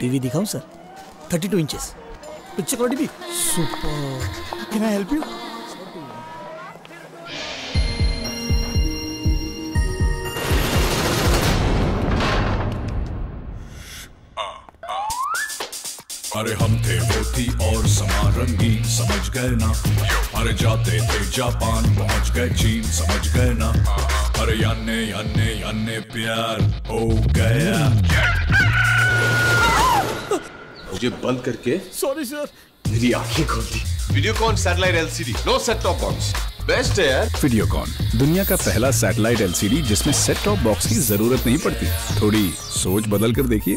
TV दिखाऊँ sir? Thirty two inches picture quality भी? Super can I help you अरे हम थे वो थी और समा रंगीन समझ गए ना? अरे जाते थे जापान पहुँच गए चीन समझ गए ना? अरे याने याने याने प्यार हो गया। मुझे बंद करके सॉरी सर मेरी आँखें खोल दी। Videocon satellite LCD no set top box best है यार। वीडियोकॉन दुनिया का पहला सैटेलाइट एलसीडी जिसमें सेट टॉप बॉक्स की ज़रूरत नहीं पड़ती। थोड़ी सोच बदल कर देखिए।